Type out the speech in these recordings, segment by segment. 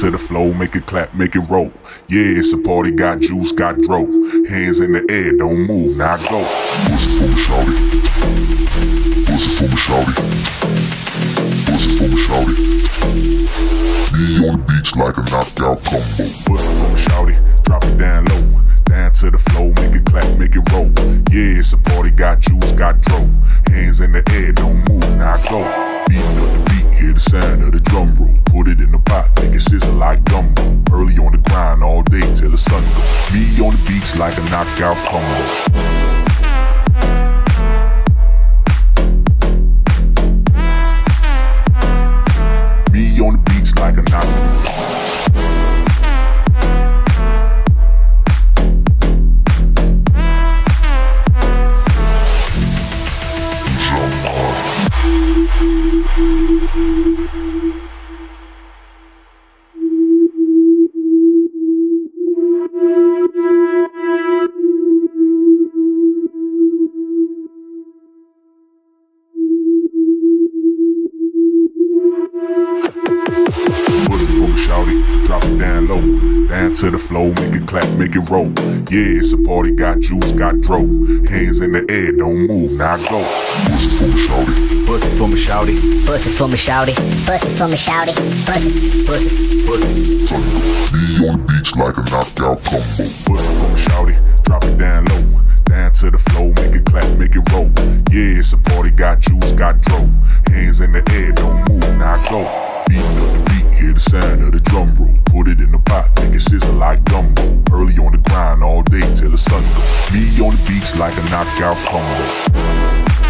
to the flow, make it clap, make it roll. Yeah, it's a party, got juice, got dro. Hands in the air, don't move, now go. Pussy for me, shorty. Pussy for me, shorty. Pussy for me, shorty. Be on the beach like a knockout combo. Pussy for me, shorty. Drop it down low. Down to the flow, make it clap, make it roll. Yeah, it's a party, got juice, got dro. Hands in the air, don't move, now go. Beating up the Hear the sound of the drum roll, put it in the pot, make it sizzle like gumbo. Early on the grind, all day till the sun goes. Me on the beats like a knockout combo. Thank you. down to the floor, make it clap, make it roll. Yeah, it's a party, got juice, got dro. Hands in the air, don't move, now go. Bust it for me, shouty. Bust it for me, shouty. Bust it for me, shouty. Bust it for me, shouty. Bust it, bust it, bust it. Turn on the beach like a knockout combo. Bust it for me, shouty. Drop it down low. Down to the floor, make it clap, make it roll. Yeah, it's a party, got juice, got dro. Hands in the air, don't move, now go. Beat up the beat, hear the sound of the drum roll put it in the pot, make it sizzle like gumbo. Early on the grind, all day till the sun goes. Me on the beach like a knockout combo.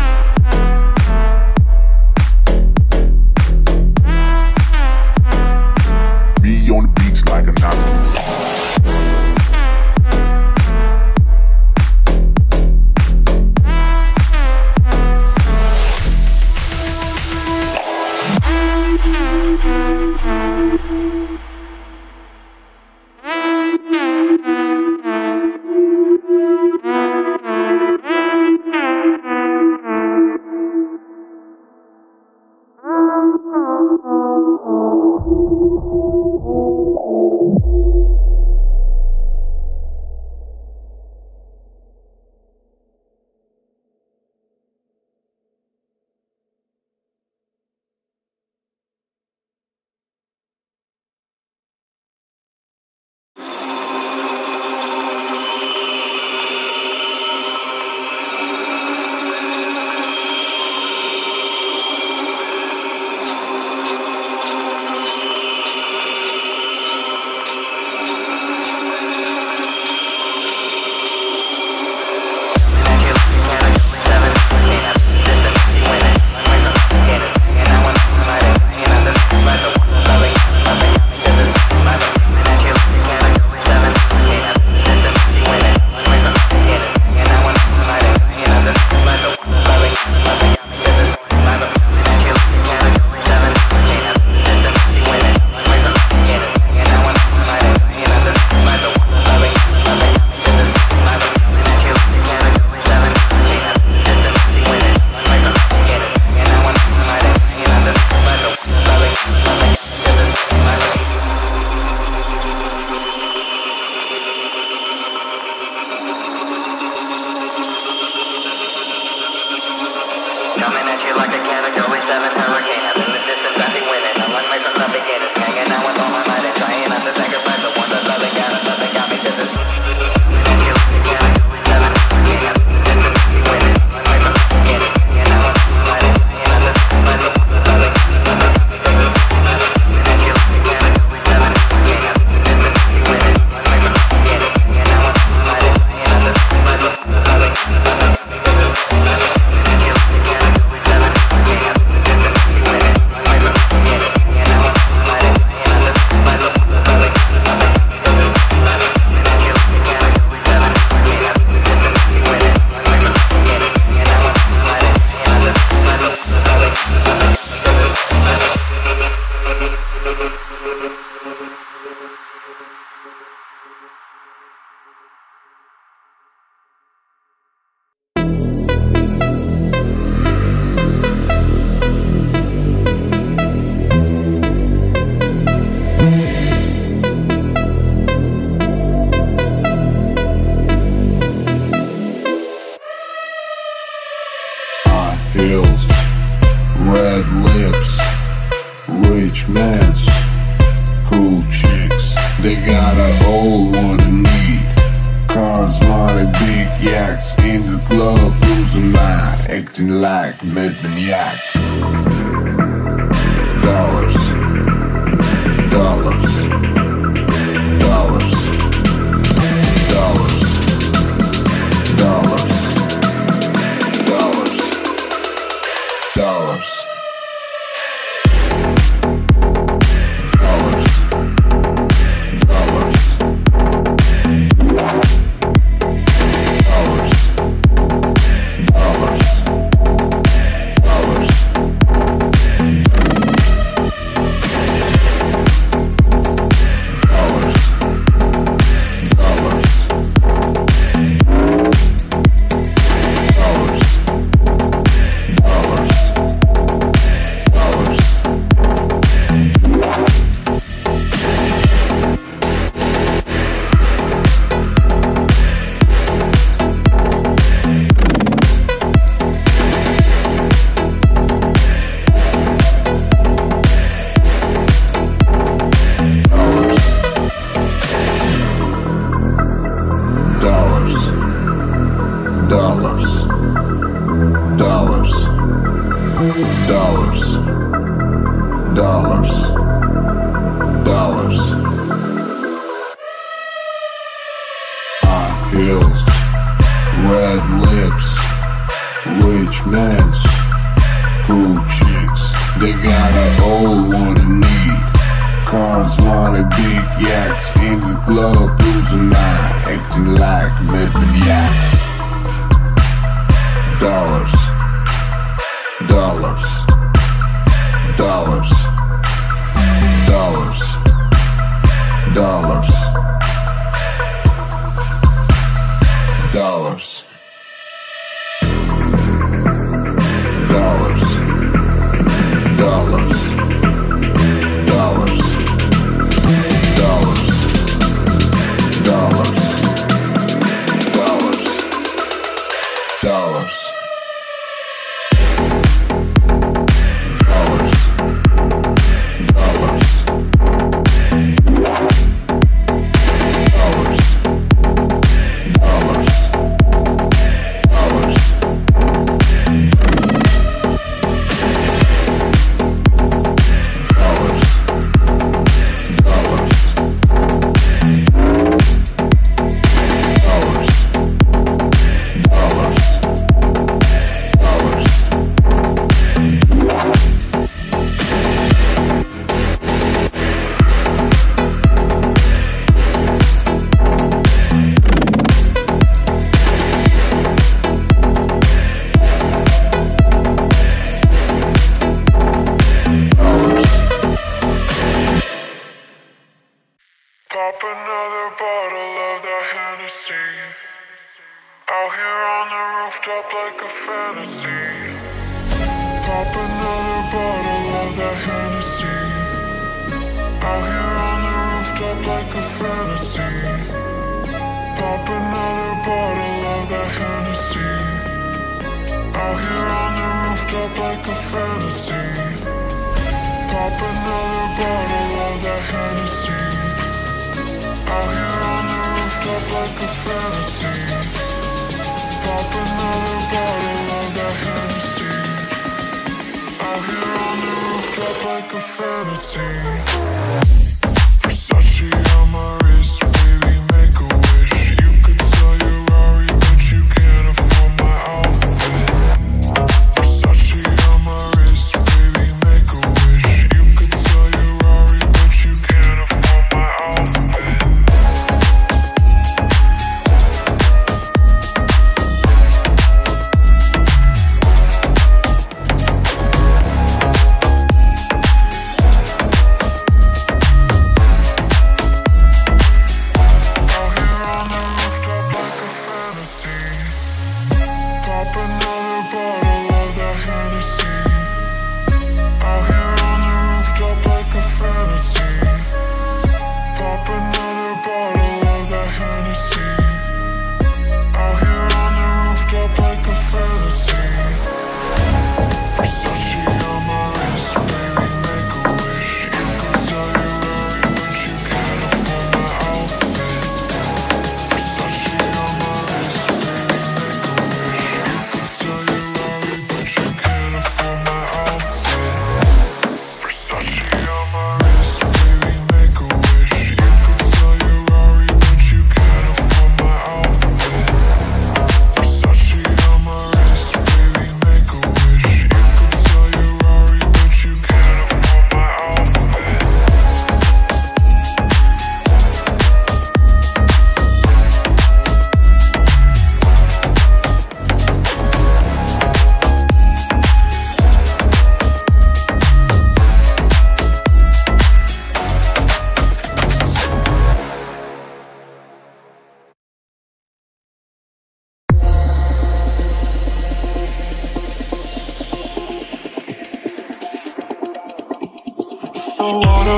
match. Cool chicks, they got a whole one in need. Cars, money, big yaks in the club, losing mind, acting like maniac. Dollars, dollars.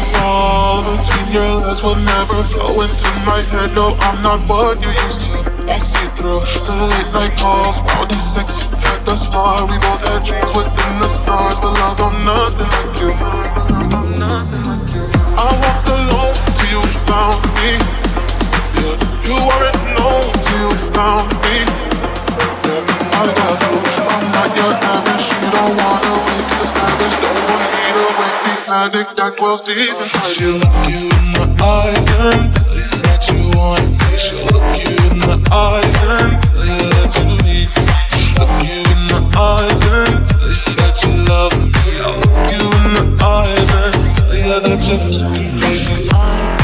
Yeah, you weren't known till you found me. Yeah, No, I'm not what. You don't wanna wake the savage. Don't want me to wake the addict that dwells deep inside you. Look you in the eyes and tell you that you want me. She'll look you the eyes and tell you you need me. Look you the eyes and tell you found me. I'll that you want me. She'll look you love me you look in the eyes and, yeah, that you're fucking crazy.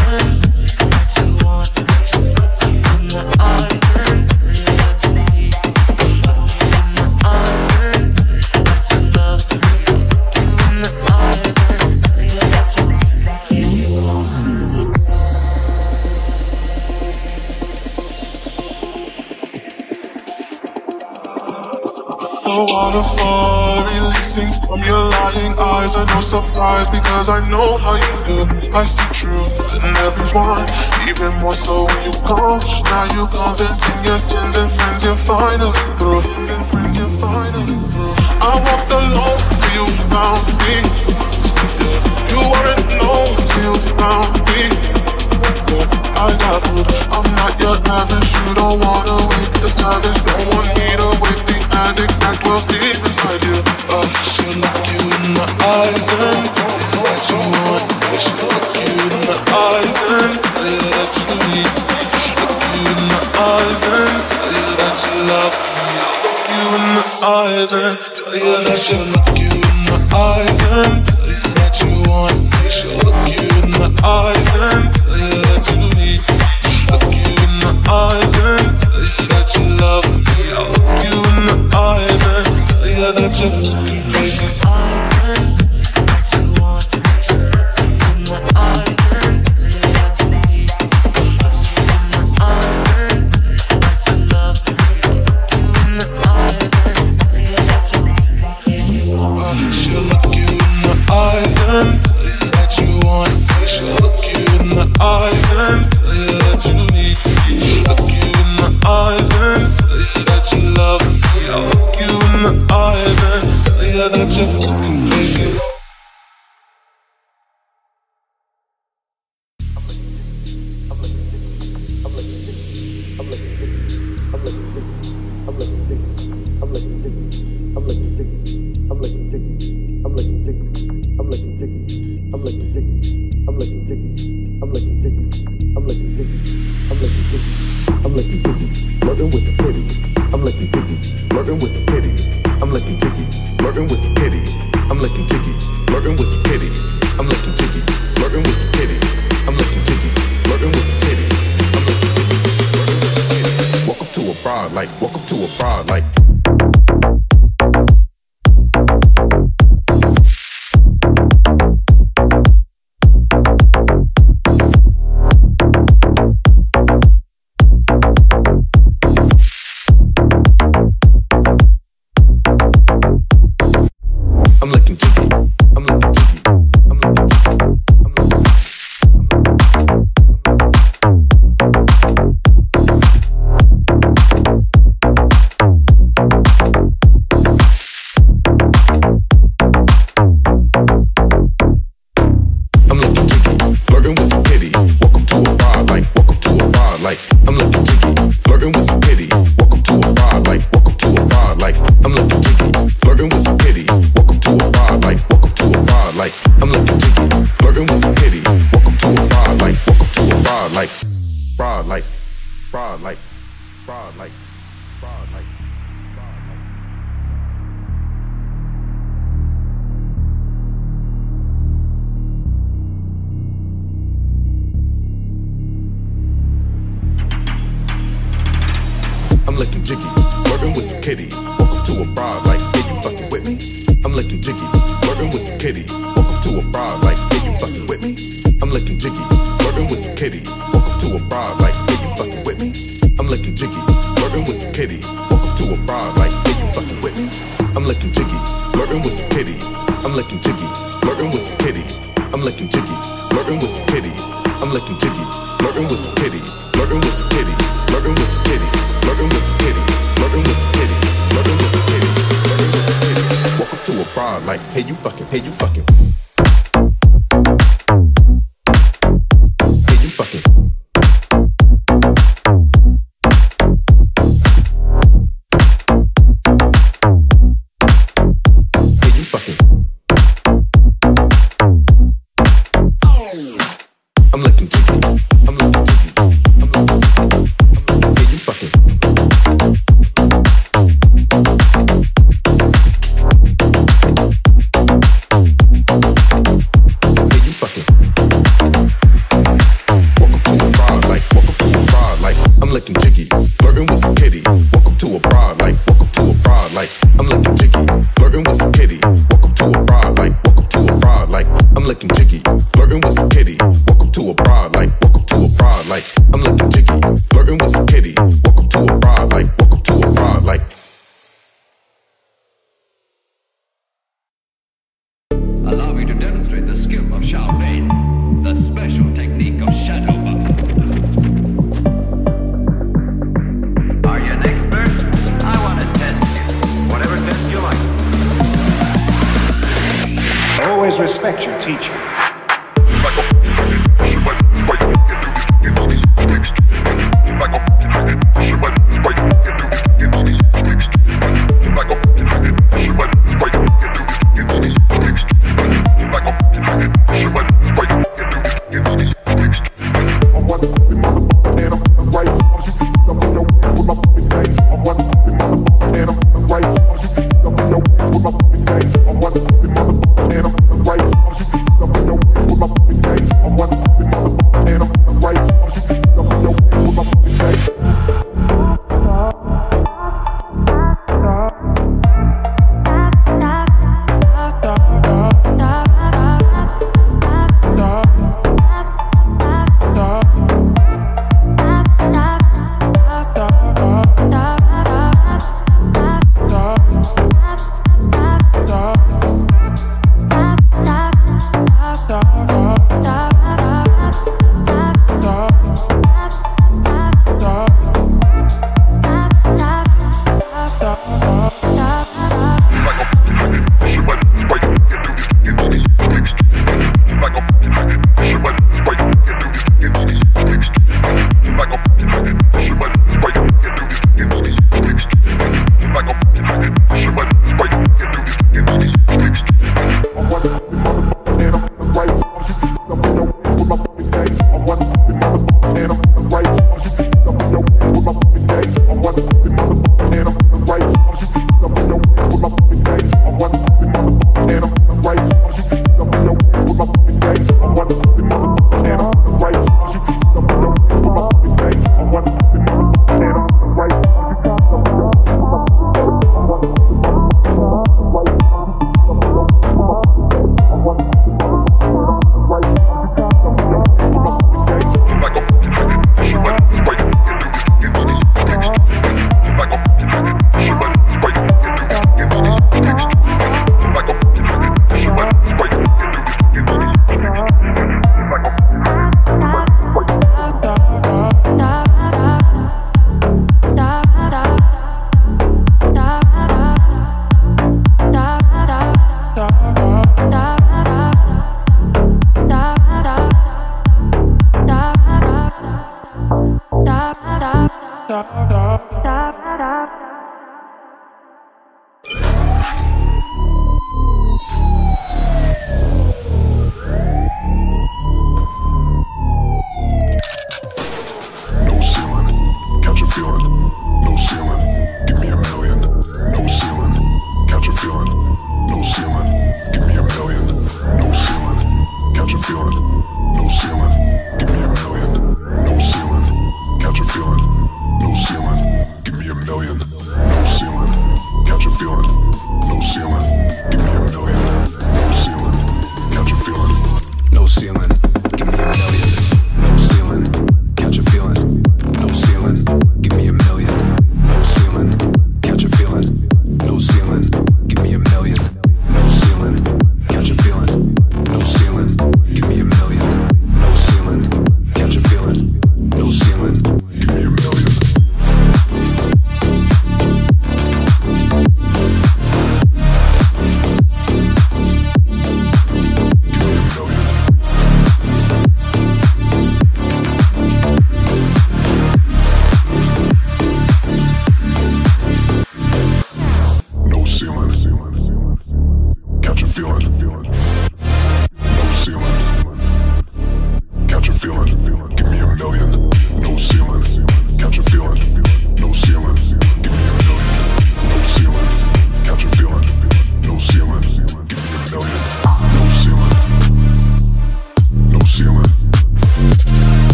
The waterfall releasing from your lying eyes are no surprise because I know how you do. I see truth in everyone, even more so when you come. Now you convincing your sins and friends you're finally through. And friends you're finally through. I walked alone till you found me. You weren't known till you found me. Yeah, I got good. I'm not your average. You don't wanna wake the savage. Don't want me to wake the addict that dwells deep inside you. I she'll look you in the eyes and tell you that you want me. She'll look you in the eyes and tell you that you need. Look you in the eyes and tell you that you love me. Look you in the eyes and tell you that she'll look you in the eyes and you that you want me. She'll look you in the eyes and tell you that you need. Look you in the eyes and tell you that you love me. I'll look you in the eyes and tell you that you're fucking crazy.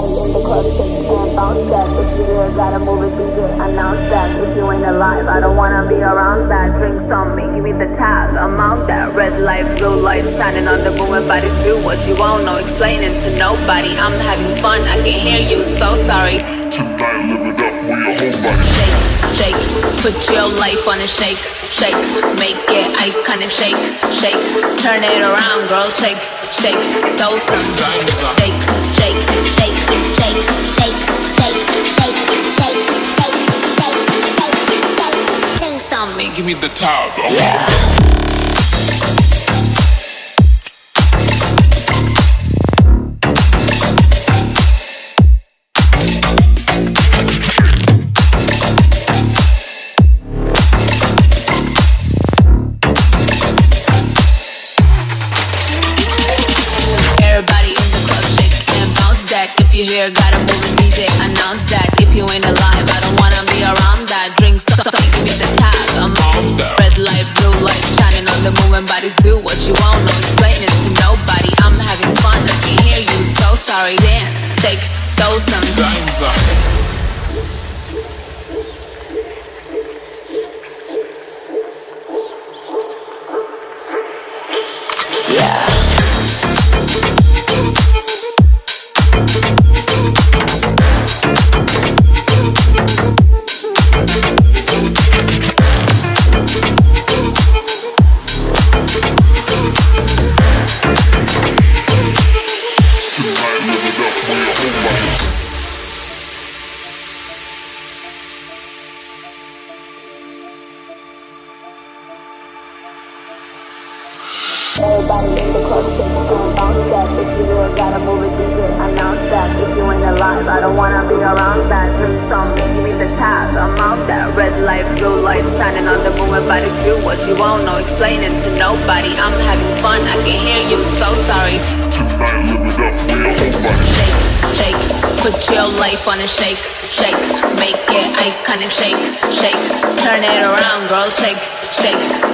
Everybody in the club shake and bounce that. If you here, gotta move it, DJ, announce that. If you ain't alive, I don't wanna be around that. Drinks on me, give me the tag, I'm out that. Red light, blue light, standing on the boom bodies do what you won't know, explaining to nobody. I'm having fun, I can hear you, so sorry. Shake, shake, put your life on a shake, shake, make it iconic, shake, shake, turn it around, girl, shake, shake, throw some shake, shake, shake, shake, shake, shake, shake, shake, shake, shake, shake, shake, some. Give me the top. Everybody you here, gotta move the DJ. Announce that if you ain't alive, I don't wanna be around that. Drink so me the tab. I'm spread light, blue light shining on the moving bodies. Do what you want, no explaining to nobody. I'm having fun, I can hear you. So sorry, then take those um, sometimes.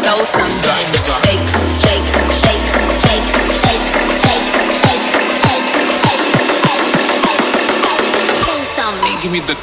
Shake, throw some. Shake, shake, shake, shake, shake, shake, shake, shake, shake, shake, shake. Give me the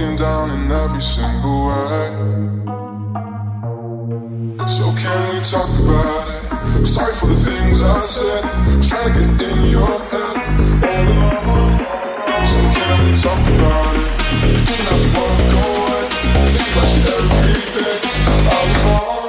broken down in every single way. So can we talk about it? Sorry for the things I said. Just trying to get in your head all along. So can we talk about it? You didn't have to walk away. Think about you every day. I was wrong.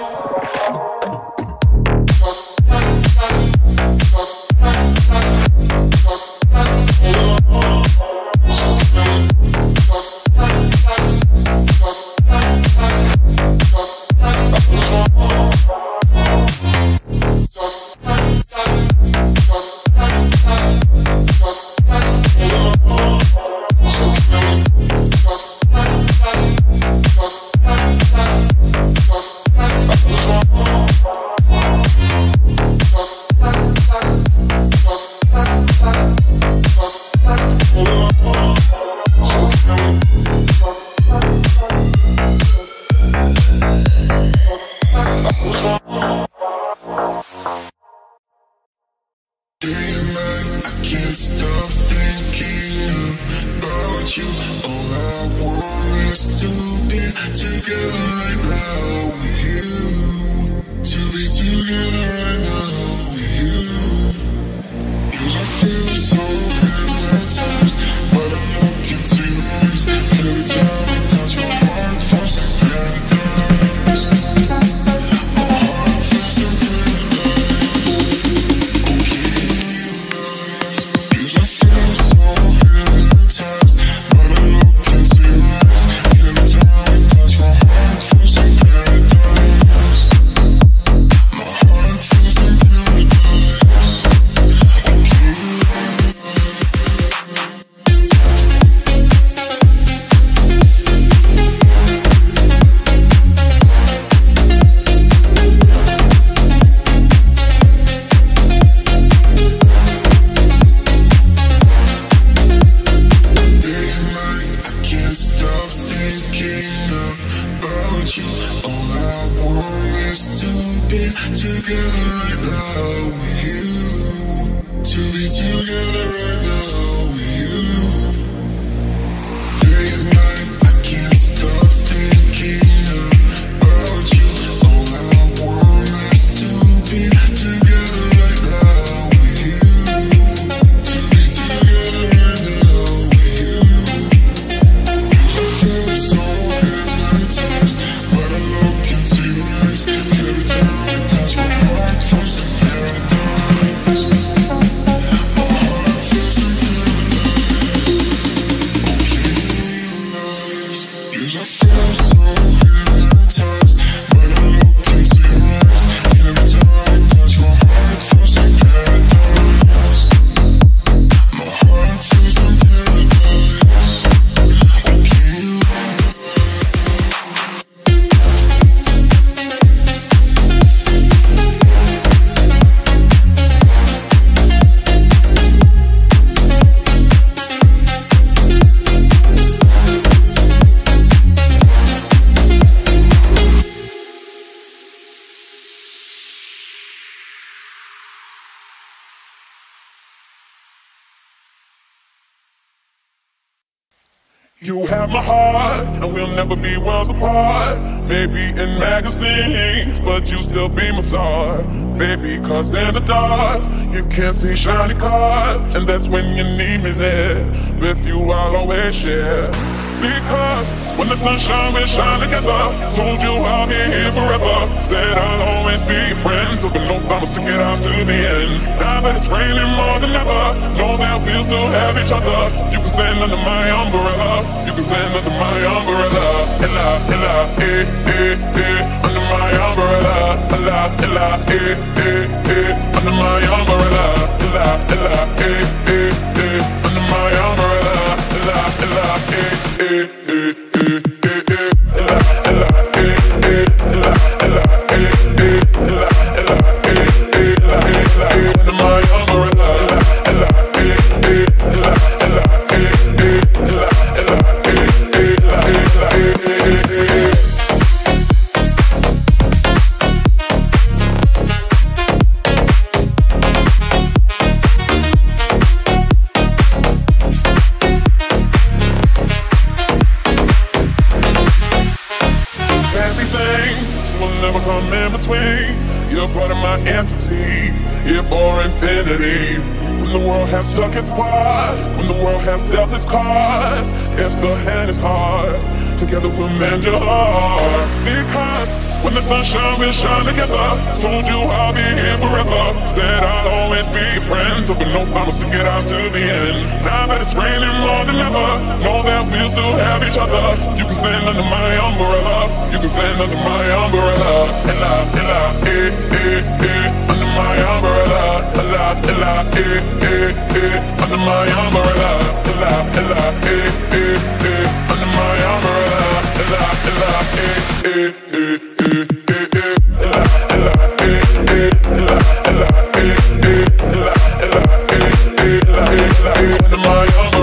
Share. Because when the sun shines, we shine together. Told you I'll be here forever. Said I'll always be your friend. An oath I'ma stick it out to the end. Now that it's raining more than ever, know that we'll still have each other. You can stand under my umbrella. You can stand under my umbrella. Ella, ella, eh, eh. Now that it's raining more than ever, know that we'll still have each other. You can stand under my umbrella. You can stand under my umbrella. Ella, ella, eh, eh, eh. Under my umbrella. Ella, ella, eh, eh, eh. Under my umbrella. Ella, ella, eh, eh, eh. Under my umbrella. Ella, ella, eh, eh, eh, eh, eh, eh. Ella, ella, eh, eh. Ella, ella, eh, eh. Under my umbrella.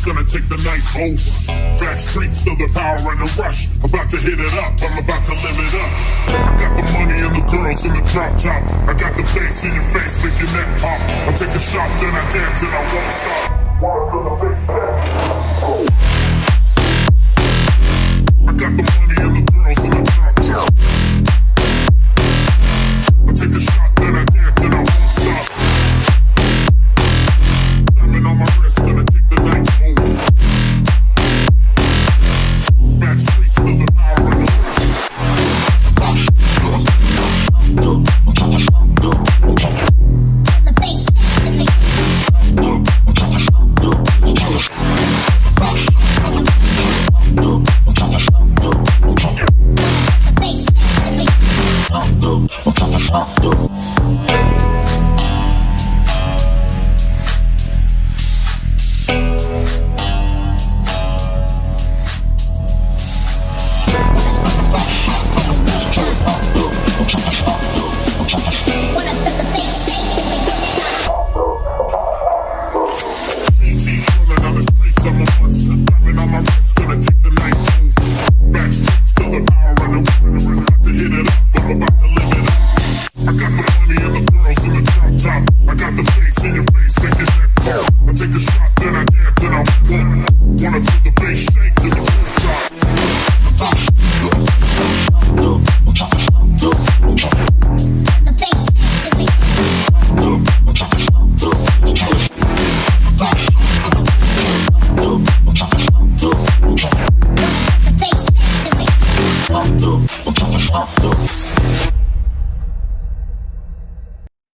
Gonna take the night over. Back streets feel the power and the rush. About to hit it up, I'm about to live it up. I got the money and the girls in the drop top. I got the bass in your face, make your neck pop. I take a shot, then I dance and I won't stop.